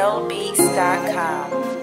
lbeats.com.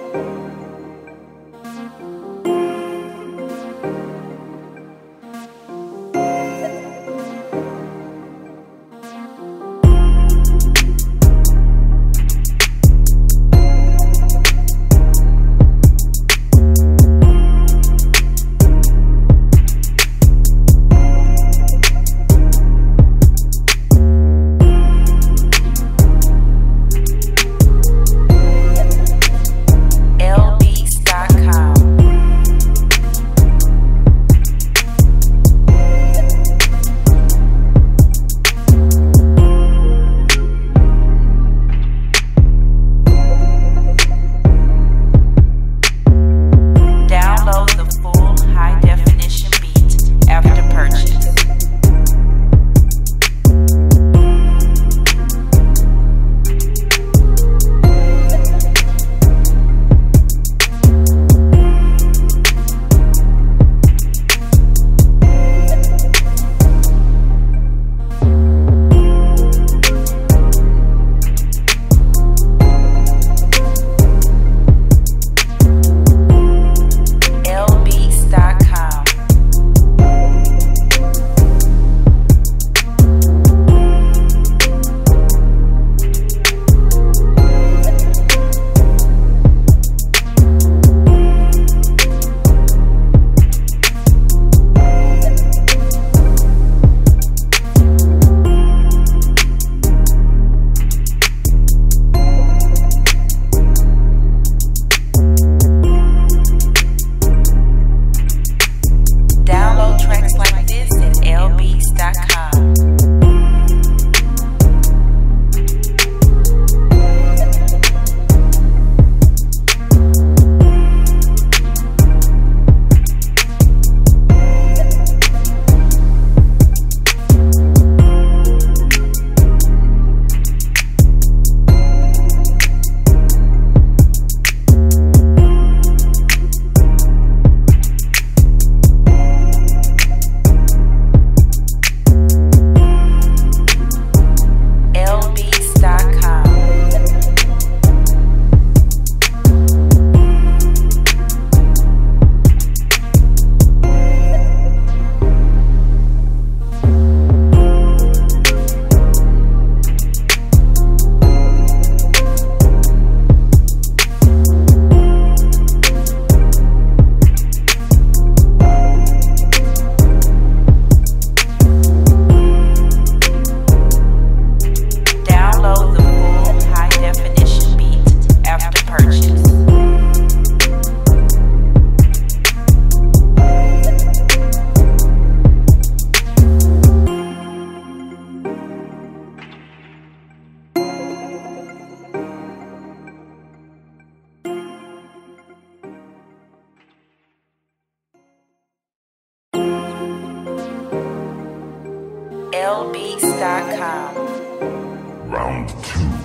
Round two.